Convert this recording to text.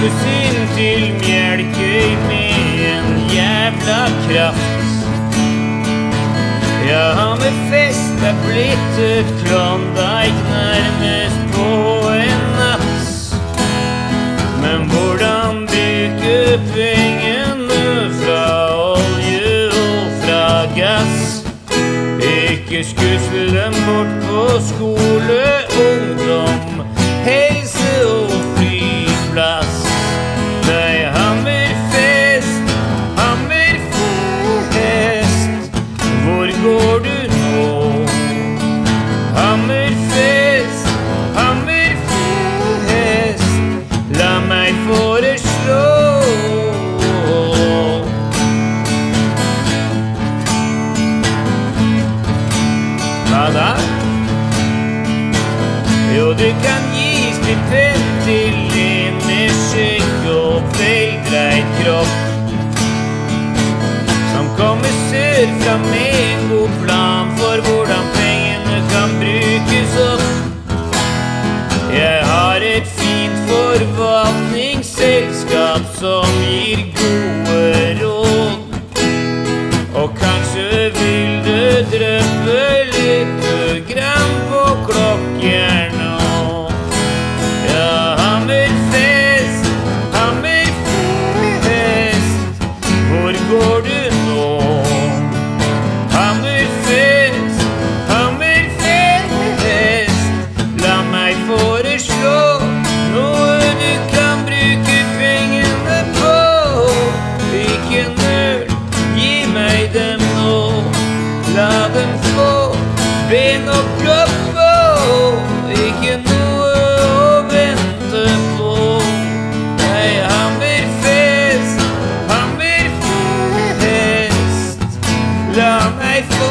bussen til Mjelkøy med en jævla kraft. Ja, med fest er blitt et Klondyke nærmest på en natt. Men hvordan bygge pengene fra olje og fra gass? Ikke skusle dem bort på skole, ungdom, helse Hva da? Jo, du kan gi stipend til med og veldreit kropp. Som kommer sørfra med en god plan for hvordan pengene kan brukes opp. Jeg har et fint forvaltningsselskap som gir gode råd. Og kanskje vil det foreslå noe du kan bruke pengene på. Ikke nøl, gi meg dem nå. La dem få ben og kropp og ikke noe å vente på. Nei, Hammerfest, Hammerfest, la meg få